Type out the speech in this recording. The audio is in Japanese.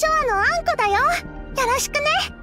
ショアのあんこだよ。よろしくね。